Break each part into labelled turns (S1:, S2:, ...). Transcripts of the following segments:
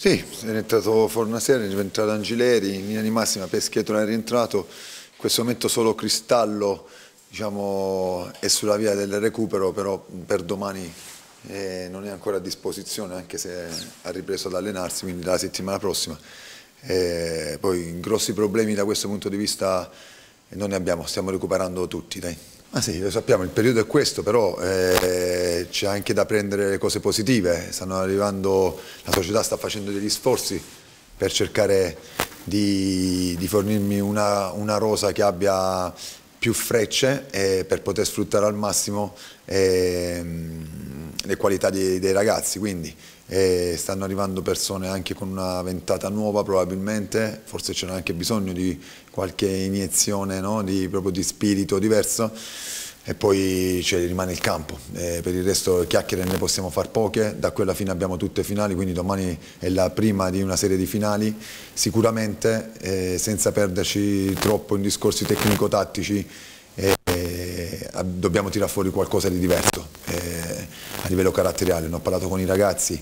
S1: Sì, è rientrato Fornasera, è rientrato Angileri, in linea di massima Peschetto non è rientrato, in questo momento solo Cristallo diciamo, è sulla via del recupero, però per domani eh, non è ancora a disposizione anche se ha ripreso ad allenarsi, quindi la settimana prossima. Eh, poi grossi problemi da questo punto di vista non ne abbiamo, stiamo recuperando tutti. Dai. Ma sì, lo sappiamo, il periodo è questo, però eh, c'è anche da prendere le cose positive, arrivando, la società sta facendo degli sforzi per cercare di, di fornirmi una, una, rosa che abbia più frecce eh, per poter sfruttare al massimo eh, le qualità di, dei ragazzi, quindi eh, stanno arrivando persone anche con una ventata nuova probabilmente, forse c'era anche bisogno di qualche iniezione no? di, proprio di spirito diverso. E poi cioè, rimane il campo, eh, per il resto chiacchiere ne possiamo fare poche, da quella fine abbiamo tutte finali, quindi domani è la prima di una serie di finali, sicuramente eh, senza perderci troppo in discorsi tecnico-tattici eh, dobbiamo tirare fuori qualcosa di diverso. Eh, a livello caratteriale, ne ho parlato con i ragazzi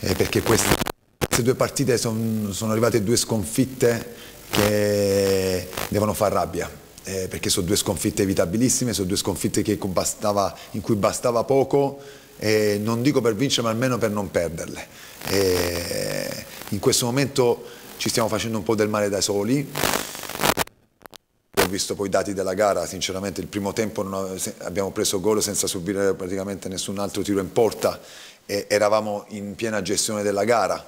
S1: eh, perché queste, queste, due partite son, sono arrivate due sconfitte che devono far rabbia eh, perché sono due sconfitte evitabilissime, sono due sconfitte bastava, in cui bastava poco non dico per vincere ma almeno per non perderle. in questo momento ci stiamo facendo un po' del male da soli, ho visto poi i dati della gara, sinceramente il primo tempo abbiamo preso gol senza subire praticamente nessun altro tiro in porta e eravamo in piena gestione della gara.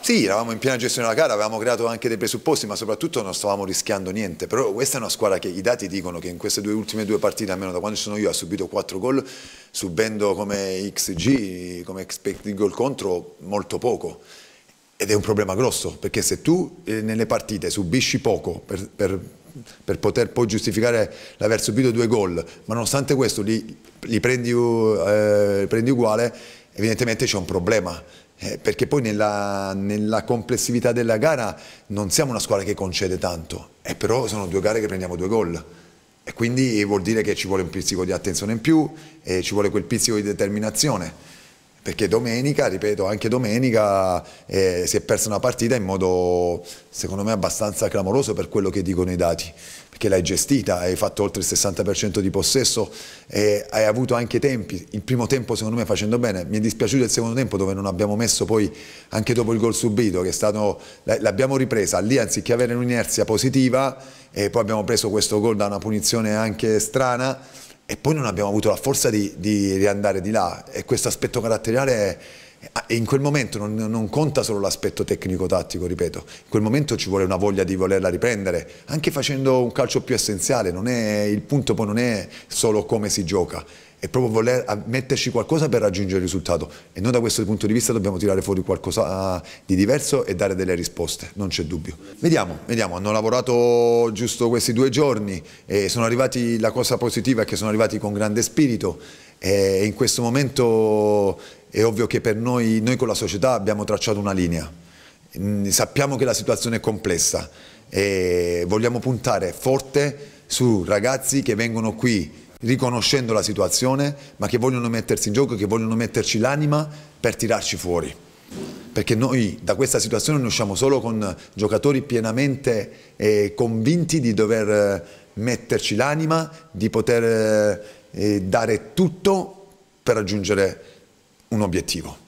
S1: Sì, eravamo in piena gestione della gara, avevamo creato anche dei presupposti, ma soprattutto non stavamo rischiando niente. Però questa è una squadra che i dati dicono che in queste due ultime due partite, almeno da quando sono io, ha subito 4 gol, subendo come XG, come expected goal contro, molto poco. Ed è un problema grosso, perché se tu eh, nelle partite subisci poco per, per, per poter poi giustificare l'aver subito due gol, ma nonostante questo li, li prendi, eh, prendi, uguale, evidentemente c'è un problema. Eh, perché poi nella, nella, complessività della gara non siamo una squadra che concede tanto, eh, però sono due gare che prendiamo due gol. E quindi vuol dire che ci vuole un pizzico di attenzione in più, e ci vuole quel pizzico di determinazione perché domenica, ripeto, anche domenica eh, si è persa una partita in modo secondo me abbastanza clamoroso per quello che dicono i dati, perché l'hai gestita, hai fatto oltre il 60% di possesso, e hai avuto anche tempi, il primo tempo secondo me facendo bene, mi è dispiaciuto il secondo tempo dove non abbiamo messo poi anche dopo il gol subito, che è stato, l'abbiamo ripresa, lì anziché avere un'inerzia positiva, e poi abbiamo preso questo gol da una punizione anche strana, e poi non abbiamo avuto la forza di, di riandare di là. E questo aspetto caratteriale è, in quel momento non, non conta solo l'aspetto tecnico-tattico, ripeto, in quel momento ci vuole una voglia di volerla riprendere, anche facendo un calcio più essenziale, è, il punto poi non è solo come si gioca, è proprio voler metterci qualcosa per raggiungere il risultato. E noi da questo punto di vista dobbiamo tirare fuori qualcosa ah, di diverso e dare delle risposte, non c'è dubbio. Vediamo, vediamo, hanno lavorato giusto questi due giorni e sono arrivati, la cosa positiva è che sono arrivati con grande spirito. E in questo momento è ovvio che per noi, noi con la società abbiamo tracciato una linea, mm, sappiamo che la situazione è complessa e vogliamo puntare forte su ragazzi che vengono qui riconoscendo la situazione, ma che vogliono mettersi in gioco, che vogliono metterci l'anima per tirarci fuori. Perché noi da questa situazione ne usciamo solo con giocatori pienamente eh, convinti di dover eh, metterci l'anima, di poter eh, dare tutto per raggiungere un obiettivo.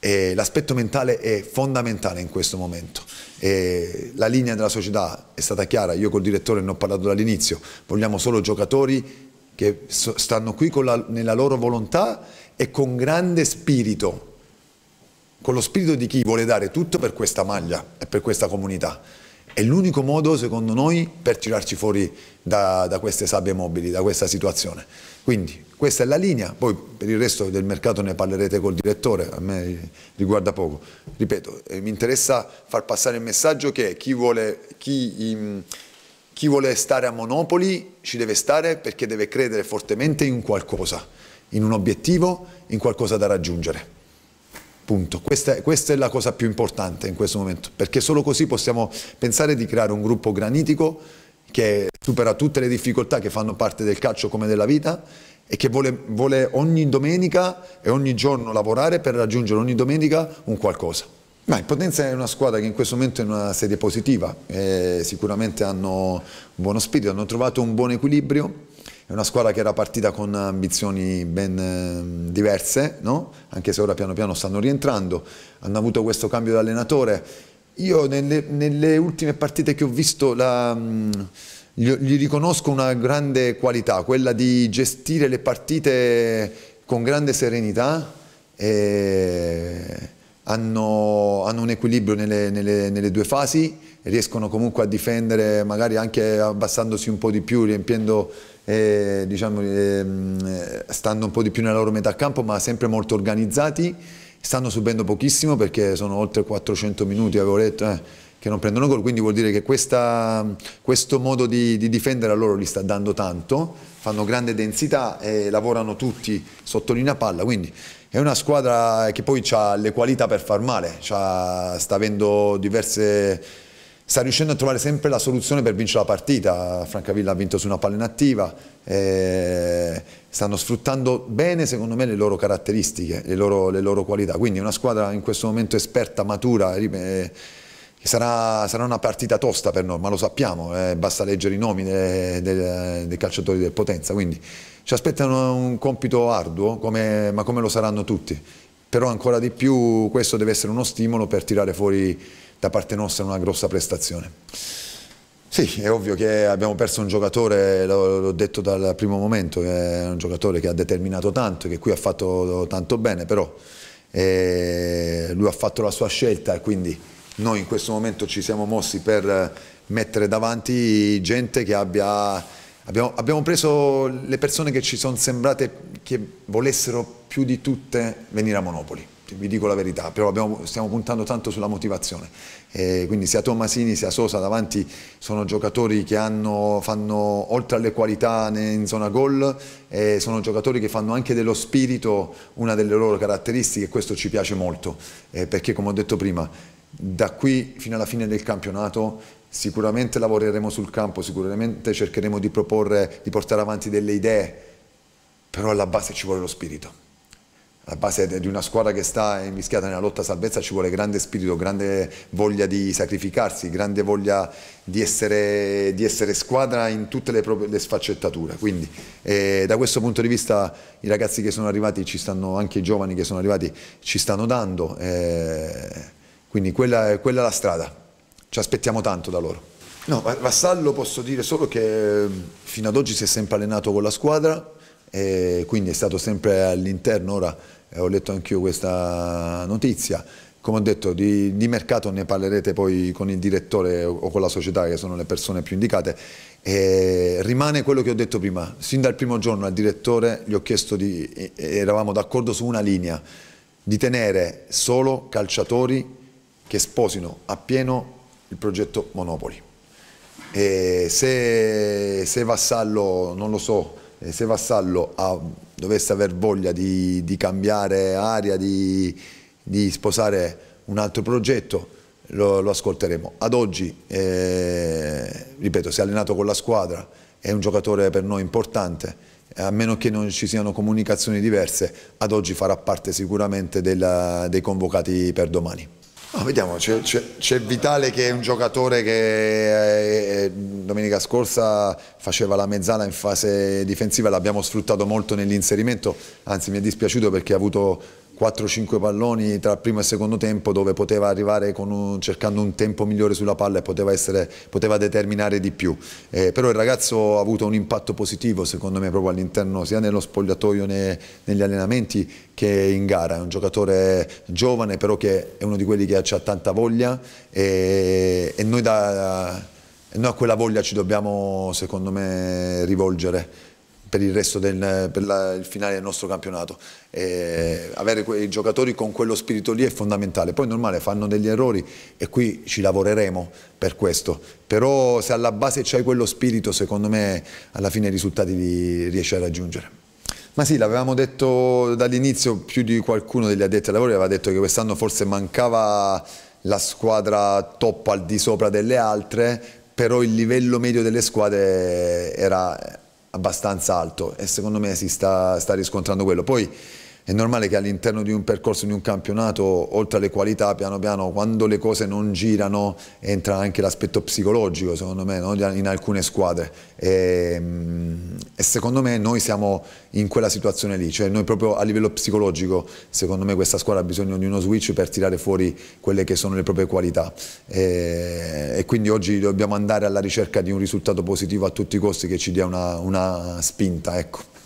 S1: L'aspetto mentale è fondamentale in questo momento. E la linea della società è stata chiara, io col direttore ne ho parlato dall'inizio, vogliamo solo giocatori che stanno qui la, nella loro volontà e con grande spirito, con lo spirito di chi vuole dare tutto per questa maglia e per questa comunità. È l'unico modo, secondo noi, per tirarci fuori da, da, queste sabbie mobili, da questa situazione. Quindi questa è la linea, poi per il resto del mercato ne parlerete col direttore, a me riguarda poco. Ripeto, eh, mi interessa far passare il messaggio che chi vuole... Chi, in, chi vuole stare a Monopoli ci deve stare perché deve credere fortemente in qualcosa, in un obiettivo, in qualcosa da raggiungere. Punto. Questa è, questa è la cosa più importante in questo momento, perché solo così possiamo pensare di creare un gruppo granitico che supera tutte le difficoltà che fanno parte del calcio come della vita e che vuole, vuole ogni domenica e ogni giorno lavorare per raggiungere ogni domenica un qualcosa. Ma il Potenza è una squadra che in questo momento è in una serie positiva, sicuramente hanno un buono spirito, hanno trovato un buon equilibrio, è una squadra che era partita con ambizioni ben eh, diverse, no? anche se ora piano piano stanno rientrando, hanno avuto questo cambio di allenatore. Io nelle, nelle ultime partite che ho visto la, gli, gli riconosco una grande qualità, quella di gestire le partite con grande serenità. E hanno, hanno un equilibrio nelle, nelle, nelle, due fasi, riescono comunque a difendere magari anche abbassandosi un po' di più, riempiendo, eh, diciamo, eh, stando un po' di più nella loro metà campo, ma sempre molto organizzati, stanno subendo pochissimo perché sono oltre 400 minuti, avevo detto, eh, che non prendono gol, quindi vuol dire che questa, questo modo di, di, difendere a loro li sta dando tanto, fanno grande densità e lavorano tutti sotto linea palla, quindi è una squadra che poi ha le qualità per far male, sta avendo diverse sta riuscendo a trovare sempre la soluzione per vincere la partita. Francavilla ha vinto su una palla inattiva, eh, stanno sfruttando bene secondo me le loro caratteristiche, le loro, le loro, qualità. Quindi è una squadra in questo momento esperta, matura, eh, sarà, sarà, una partita tosta per noi, ma lo sappiamo, eh, basta leggere i nomi dei, dei, dei calciatori del Potenza. Quindi ci aspettano un compito arduo, come, ma come lo saranno tutti. Però ancora di più questo deve essere uno stimolo per tirare fuori da parte nostra una grossa prestazione. Sì, è ovvio che abbiamo perso un giocatore, l'ho detto dal primo momento, è un giocatore che ha determinato tanto, che qui ha fatto tanto bene, però eh, lui ha fatto la sua scelta e quindi noi in questo momento ci siamo mossi per mettere davanti gente che abbia Abbiamo, abbiamo, preso le persone che ci sono sembrate che volessero più di tutte venire a Monopoli, vi dico la verità, però abbiamo, stiamo puntando tanto sulla motivazione. E quindi sia Tommasini sia Sosa davanti sono giocatori che hanno, fanno oltre alle qualità in zona gol, eh, sono giocatori che fanno anche dello spirito una delle loro caratteristiche e questo ci piace molto, eh, perché come ho detto prima, da qui fino alla fine del campionato Sicuramente lavoreremo sul campo, sicuramente cercheremo di proporre, di portare avanti delle idee, però alla base ci vuole lo spirito. Alla base di una squadra che sta invischiata nella lotta a salvezza ci vuole grande spirito, grande voglia di sacrificarsi, grande voglia di essere, di essere squadra in tutte le, proprie, le sfaccettature. Quindi eh, da questo punto di vista i ragazzi che sono arrivati, ci stanno, anche i giovani che sono arrivati, ci stanno dando. Eh, quindi quella, quella è la strada. Ci aspettiamo tanto da loro. No, Vassallo posso dire solo che mm, fino ad oggi si è sempre allenato con la squadra quindi è stato sempre all'interno, ora eh, ho letto anch'io questa notizia, come ho detto di, di, mercato ne parlerete poi con il direttore o con la società che sono le persone più indicate. E rimane quello che ho detto prima, sin dal primo giorno al direttore gli ho chiesto di, eravamo d'accordo su una linea, di tenere solo calciatori che sposino appieno il progetto Monopoli. Se, se Vassallo, non lo so, eh, se Vassallo ha, dovesse aver voglia di, di cambiare aria, di, di, sposare un altro progetto, lo, lo ascolteremo. Ad oggi, eh, ripeto, si è allenato con la squadra, è un giocatore per noi importante, a meno che non ci siano comunicazioni diverse, ad oggi farà parte sicuramente della, dei convocati per domani. No, vediamo, c'è Vitale che è un giocatore che eh, domenica scorsa faceva la mezzala in fase difensiva, l'abbiamo sfruttato molto nell'inserimento, anzi mi è dispiaciuto perché ha avuto 4-5 palloni tra primo e secondo tempo dove poteva arrivare un, cercando un tempo migliore sulla palla e poteva, essere, poteva determinare di più. Eh, però il ragazzo ha avuto un impatto positivo secondo me proprio all'interno sia nello spogliatoio né negli allenamenti che in gara. È un giocatore giovane però che è uno di quelli che ha tanta voglia e, e noi, da, noi a quella voglia ci dobbiamo secondo me rivolgere per il resto del per la, il finale del nostro campionato. E avere quei giocatori con quello spirito lì è fondamentale. Poi è normale, fanno degli errori e qui ci lavoreremo per questo. Però se alla base c'hai quello spirito, secondo me alla fine i risultati li riesci a raggiungere. Ma sì, l'avevamo detto dall'inizio, più di qualcuno degli addetti ai lavori aveva detto che quest'anno forse mancava la squadra top al di sopra delle altre, però il livello medio delle squadre era abbastanza alto e secondo me si sta, sta riscontrando quello. Poi è normale che all'interno di un percorso, di un campionato, oltre alle qualità, piano piano, quando le cose non girano, entra anche l'aspetto psicologico, secondo me, no? in alcune squadre. E, e, secondo me noi siamo in quella situazione lì, cioè noi proprio a livello psicologico, secondo me questa squadra ha bisogno di uno switch per tirare fuori quelle che sono le proprie qualità. E, e quindi oggi dobbiamo andare alla ricerca di un risultato positivo a tutti i costi che ci dia una, una spinta. Ecco.